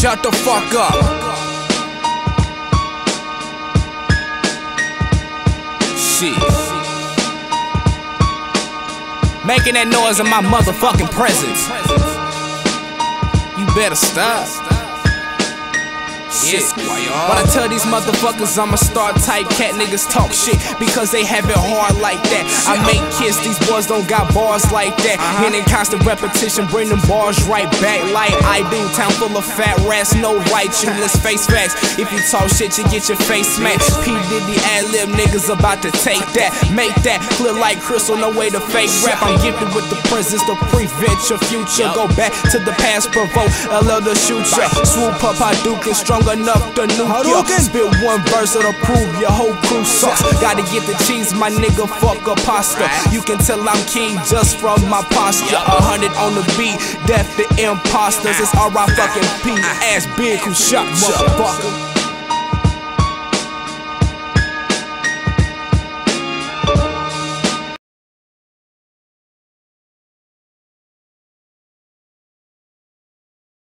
Shut the fuck up. Shit. Making that noise in my motherfucking presence. You better stop. Shit. But I tell these motherfuckers I'm a star type cat niggas talk shit because they have it hard like that. I make kids, these boys don't got bars like that. And in constant repetition, bring them bars right back like I do. Town full of fat rats, no right you. Let's face facts. If you talk shit, you get your face smacked. P Diddy ad lib niggas about to take that, make that clear like crystal. No way to fake rap. I'm gifted with the presence to prevent your future. Go back to the past, provoke a little shoot ya. Swoop up, I Duke is strong enough to nuke ya. Spit one verse that'll prove your whole crew sucks. Gotta get the cheese, my nigga, fuck a pasta. You can tell I'm king just from my posture. A hundred on the beat, death to imposters. It's alright fucking P. Ass big who shot, motherfucker.